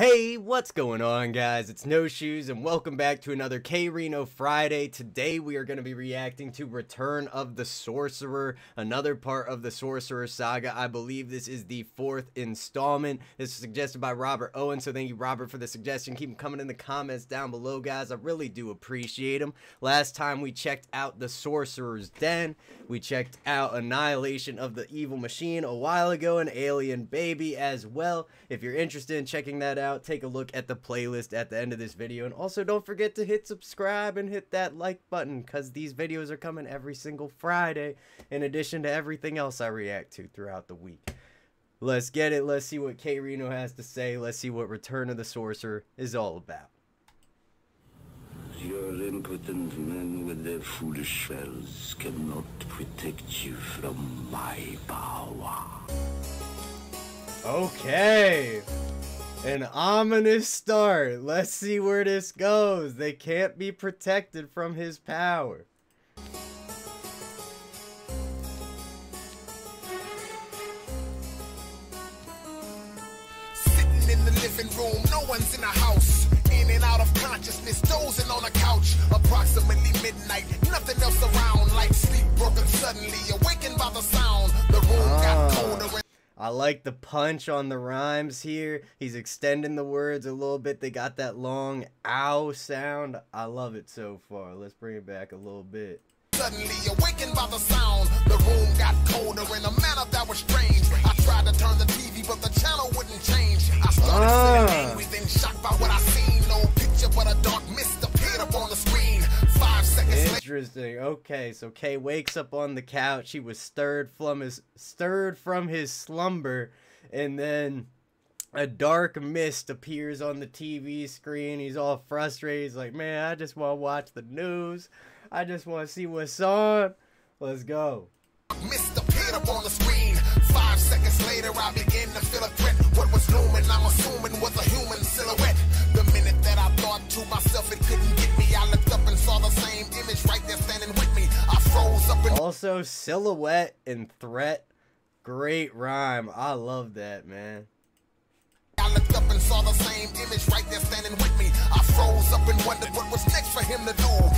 Hey, what's going on guys? It's Noshoes and welcome back to another K-Rino Friday. Today we are going to be reacting to Return of the Sorcerer, another part of the Sorcerer Saga. I believe this is the fourth installment. This is suggested by Robert Owen, so thank you Robert for the suggestion. Keep them coming in the comments down below guys. I really do appreciate them. Last time we checked out the Sorcerer's Den. We checked out Annihilation of the Evil Machine a while ago and Alien Baby as well. If you're interested in checking that out, out, take a look at the playlist at the end of this video. And also don't forget to hit subscribe and hit that like button because these videos are coming every single Friday in addition to everything else I react to throughout the week. Let's get it. Let's see what K-Rino has to say. Let's see what Return of the Sorcerer is all about. Your impotent men with their foolish spells cannot protect you from my power. Okay. An ominous start. Let's see where this goes. They can't be protected from his power. Sitting in the living room, no one's in the house. In and out of consciousness, dozing on a couch. Approximately midnight, nothing else around. Like sleep broken suddenly, I like the punch on the rhymes here. He's extending the words a little bit. They got that long ow sound. I love it so far. Let's bring it back a little bit. Suddenly awakened by the sound, the room got colder in a manner that was strange. I tried to turn the TV, but the channel wouldn't change. I started uh. sitting angry, then shocked by Interesting. Okay, so K wakes up on the couch. He was stirred from his stirred from his slumber, and then a dark mist appears on the TV screen. He's all frustrated. He's like, "Man, I just want to watch the news. I just want to see what's on. Let's go." Mist appeared up on the screen. Five seconds later, I begin to feel a threat. What was looming, I'm assuming, was a human silhouette. That I thought to myself, it couldn't get me. I looked up and saw the same image right there standing with me. I froze up and also silhouette and threat. Great rhyme. I love that, man. I looked up and saw the same image right there standing with me. I froze up and wondered what was next for him to do. He said, Do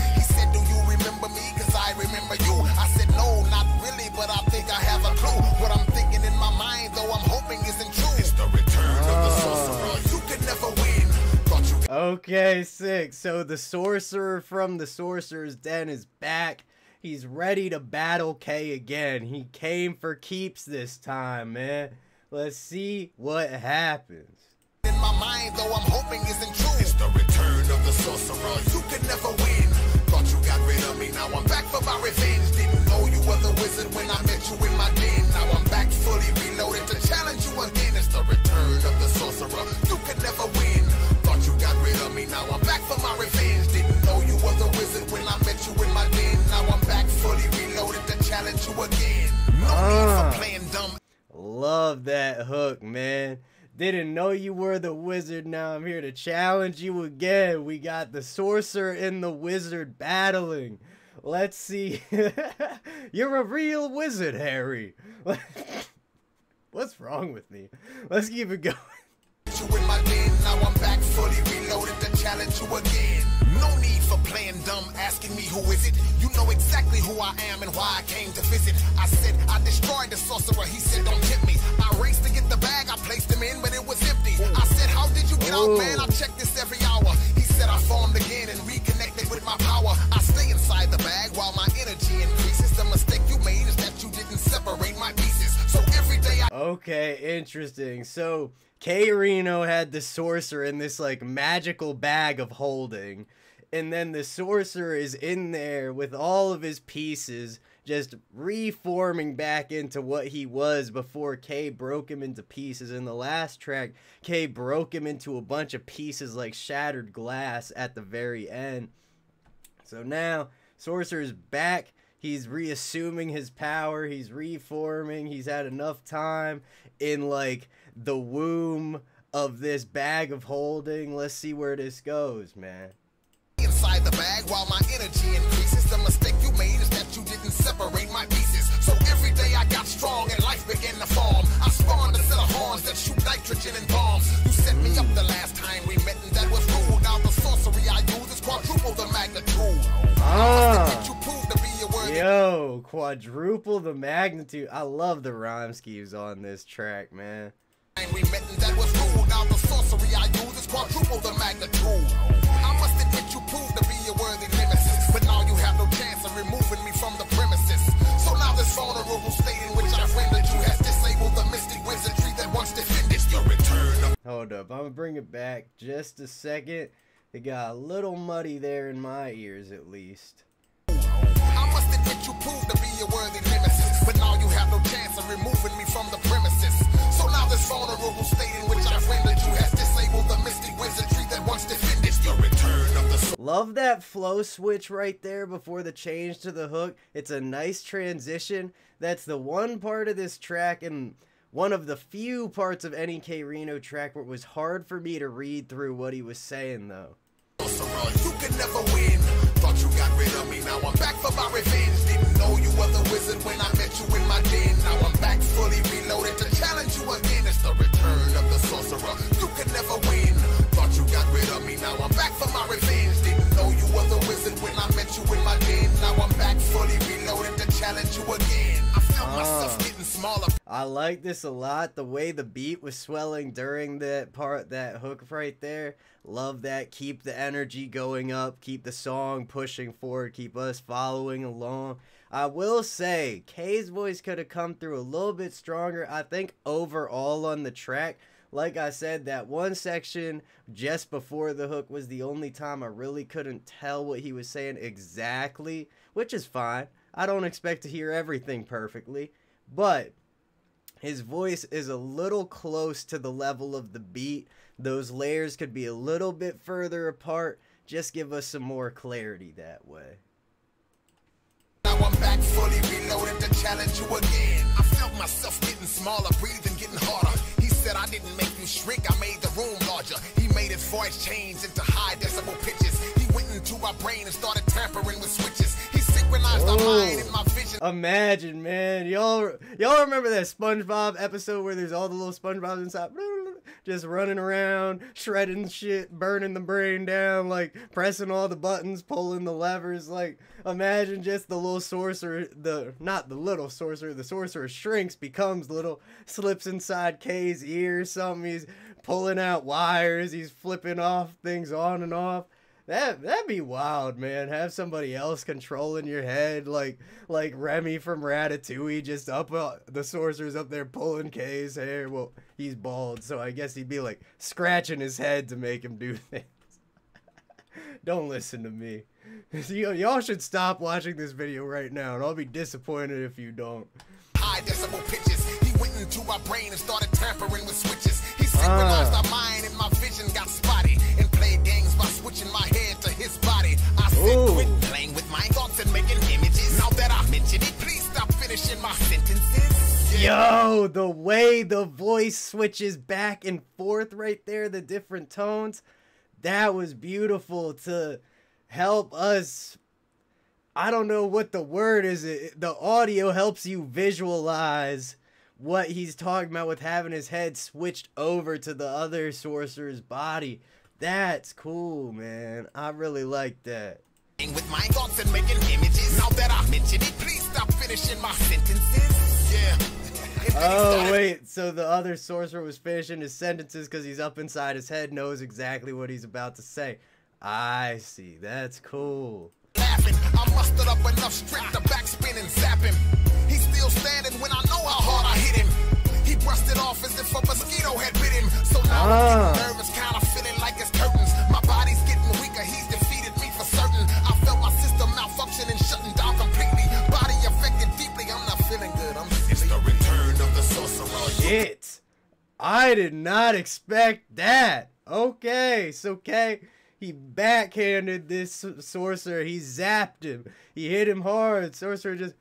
Okay, sick. So the sorcerer from the sorcerer's den is back. He's ready to battle K again. He came for keeps this time, man. Let's see what happens. In my mind, though I'm hoping isn't true. It's the return of the sorcerer. You can never win. Thought you got rid of me, now I'm back for my revenge. Didn't know you were the wizard when I met you in my den. Now I'm back fully reloaded to challenge you again. It's the return of the sorcerer. You can never win me, now I'm back for my revenge. Didn't know you was a wizard when I met you in my den. Now I'm back fully reloaded to challenge you again. No need for ah. playing dumb. Love that hook, man. Didn't know you were the wizard. Now I'm here to challenge you again. We got the sorcerer and the wizard battling. Let's see. You're a real wizard, Harry. What's wrong with me? Let's keep it going you in my den. Now I'm back fully reloaded to challenge you again. No need for playing dumb, asking me who is it. You know exactly who I am and why I came to visit. I said I destroyed the sorcerer. He said don't tempt me. I raced to get the bag. I placed him in, but it was empty. I said how did you get out, man? I check this every hour. He said I formed again and reconnected with my power. I stay inside the bag while my energy increases. The mistake you made is that you didn't separate my pieces. So every day I. Okay, interesting. So K-Rino had the sorcerer in this like magical bag of holding. And then the sorcerer is in there with all of his pieces, just reforming back into what he was before K broke him into pieces. In the last track, K broke him into a bunch of pieces like shattered glass at the very end. So now, Sorcerer's back. He's reassuming his power. He's reforming. He's had enough time in like the womb of this bag of holding. Let's see where this goes, man. Inside the bag, while my energy increases, the mistake you made is that you didn't separate my pieces. So every day I got strong and life began to form. I spawned a set of horns that shoot nitrogen and bombs. You set me up the last time we met, and that was. Now the sorcery I use is quadruple the magnitude. Ah. Yo, quadruple the magnitude. I love the rhyme schemes on this track, man. We met and that was cool. Now the sorcery I use is quadruple the magnitude. I must admit you proved to be a worthy nemesis, but now you have no chance of removing me from the premises. So now this vulnerable state in which I rendered you has disabled the mystic wizardry that once defended the return Hold up, I'm gonna bring it back just a second. It got a little muddy there in my ears, at least. Admit you proved to be a worthy nemesis, but now you have no chance of removing me from the premises. So now this vulnerable state in which I rendered you has disabled the mystic wizardry that once defended return of the Love that flow switch right there before the change to the hook. It's a nice transition. That's the one part of this track and one of the few parts of any K Rino track where it was hard for me to read through what he was saying though. Got rid of me, now I'm back for my revenge. Didn't know you were the wizard when I met you in my den. Now I'm back fully reloaded to challenge you again. It's the return of the sorcerer. You can never win. Thought you got rid of me, now I'm back for my revenge. Didn't know you were the wizard when I met you in my den. Now I'm back fully reloaded to challenge you again. I myself ah. getting smaller. I like this a lot. The way the beat was swelling during that part, that hook right there. Love that. Keep the energy going up. Keep the song pushing forward. Keep us following along. I will say, K's voice could have come through a little bit stronger. I think overall on the track, like I said, that one section just before the hook was the only time I really couldn't tell what he was saying exactly, which is fine. I don't expect to hear everything perfectly, but his voice is a little close to the level of the beat. Those layers could be a little bit further apart. Just give us some more clarity that way. Now I'm back fully reloaded to challenge you again. I felt myself getting smaller, breathing getting harder. He said I didn't make you shrink, I made the room larger. He made his voice change into high decibel pitches. He went into my brain and started tampering with switches. He synchronized our mind and my vision. Imagine, man, y'all y'all remember that SpongeBob episode where there's all the little SpongeBobs inside, just running around, shredding shit, burning the brain down, like pressing all the buttons, pulling the levers. Like, imagine just the little sorcerer, the not the little sorcerer, the sorcerer shrinks, becomes little, slips inside K's ear, or something. He's pulling out wires, he's flipping off things on and off. That that'd be wild, man. Have somebody else controlling your head, like like Remy from Ratatouille, just up uh, the sorcerer's up there pulling K's hair. Well, he's bald, so I guess he'd be like scratching his head to make him do things. Don't listen to me. Y'all should stop watching this video right now, and I'll be disappointed if you don't. high pitches. He went into my brain and started tampering with switches. He synchronized Ah. our mind and my switching my head to his body. I said, Ooh. quit playing with my thoughts and making images. Now that I mentioned it, please stop finishing my sentences. Yeah. Yo, the way the voice switches back and forth right there, the different tones, that was beautiful to help us. I don't know what the word is. The audio helps you visualize what he's talking about with having his head switched over to the other sorcerer's body. That's cool, man. I really like that. With my thoughts and making images. Now that I mentioned it, please stop finishing my sentences. Yeah. And then he Oh wait, so the other sorcerer was finishing his sentences because he's up inside his head, knows exactly what he's about to say. I see. That's cool. laughing. I mustered up enough strength to backspin and zap him. He's still standing when I know how hard I hit him. He brushed it off as if a mosquito had bit him. So now Ah. I'm nervous, kind of like it's curtains. My body's getting weaker. He's defeated me for certain. I felt my system malfunctioning, shutting down completely. Body affected deeply. I'm not feeling good. I'm it's the return of the sorcerer. Shit. I did not expect that. Okay, so okay. He backhanded this sorcerer. He zapped him. He hit him hard. Sorcerer just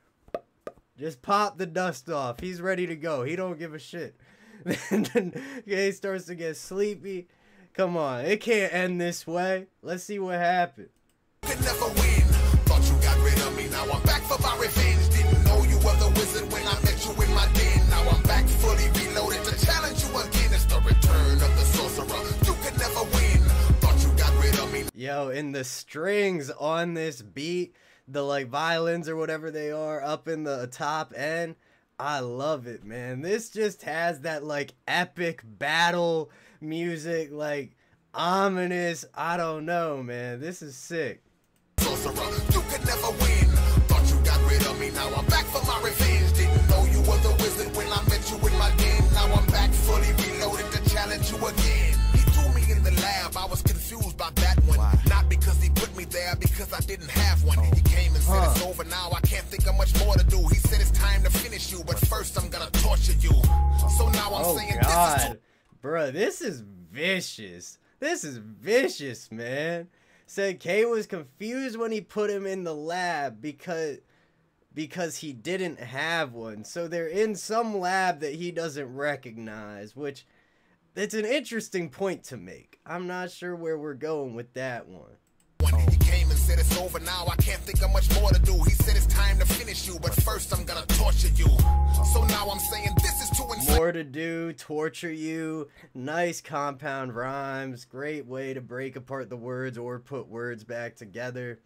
just popped the dust off. He's ready to go. He don't give a shit. then he starts to get sleepy. Come on, it can't end this way. Let's see what happened. could never win. Thought you got rid of me, now I'm back for my revenge. Didn't know you were the wizard when I met you in my den. Now I'm back fully reloaded to challenge you again. It's the return of the sorcerer. You could never win. Thought you got rid of me. Yo, and the strings on this beat, the like violins or whatever they are up in the top end. I love it, man. This just has that like epic battle music, like ominous. I don't know, man. This is sick. Sorcerer, you could never win. Thought you got rid of me, now I'm back for my revenge. Didn't know you were the wizard when I met you in my den. Now I'm back fully reloaded to challenge you again. He threw me in the lab, I was confused by that one. Not because he put me there, because I didn't have one. He oh. came and said it's over now, I can't think of much more to do. He God, bruh, this is vicious. This is vicious, man. Said K was confused when he put him in the lab because because he didn't have one. So they're in some lab that he doesn't recognize, which it's an interesting point to make. I'm not sure where we're going with that one. He came and said it's over now. I can't think of much more to do. He said it's time to finish you, but first I'm gonna torture you. So now I'm saying this is too insane. More to do, torture you, nice compound rhymes, great way to break apart the words or put words back together.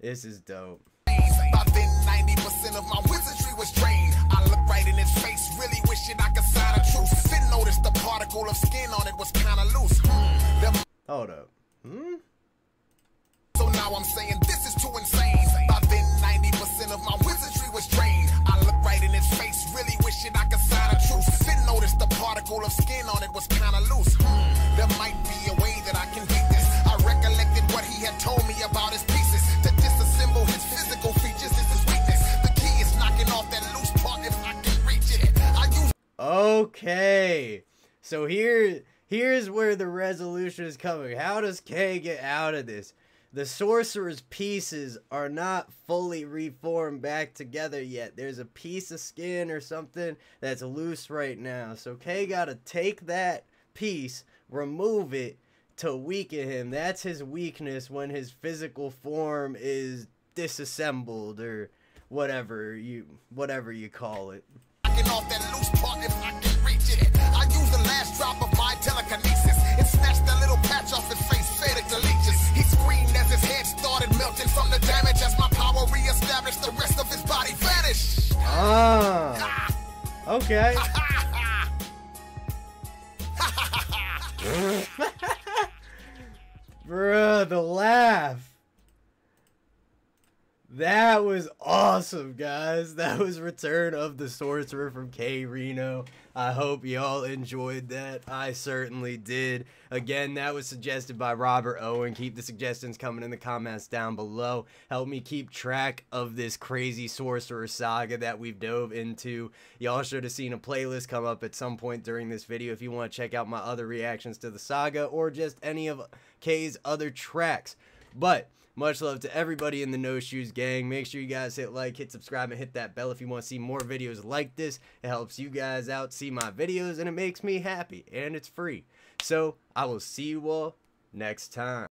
This is dope. By then, 90% of my wizardry was drained. I looked right in his face, really wishing I could sign a truce. Then noticed the particle of skin on it was kinda loose. Hmm, Hold up. Hmm? Now I'm saying this is too insane. By then, 90% of my wizardry was drained. I looked right in his face, really wishing I could sign a truce. Then noticed the particle of skin on it was kinda loose. Hmm, there might be a way that I can beat this. I recollected what he had told me about his pieces. To disassemble his physical features is his weakness. The key is knocking off that loose part if I can reach it. I use Okay. So here here's where the resolution is coming. How does K get out of this? The sorcerer's pieces are not fully reformed back together yet. There's a piece of skin or something that's loose right now. So K gotta take that piece, remove it to weaken him. That's his weakness when his physical form is disassembled or whatever you whatever you call it. I use the last drop of my telekinesis and snatched that little patch off face, to as his head started melting from the damage as my power reestablished. The rest of his body vanished. Ah. Okay. That was awesome, guys. That was Return of the Sorcerer from K Rino. I hope y'all enjoyed that. I certainly did. Again, that was suggested by Robert Owen. Keep the suggestions coming in the comments down below. Help me keep track of this crazy sorcerer saga that we've dove into. Y'all should have seen a playlist come up at some point during this video if you want to check out my other reactions to the saga or just any of K's other tracks. But much love to everybody in the Noshoes gang. Make sure you guys hit like, hit subscribe, and hit that bell if you want to see more videos like this. It helps you guys out, see my videos, and it makes me happy. And it's free. So, I will see you all next time.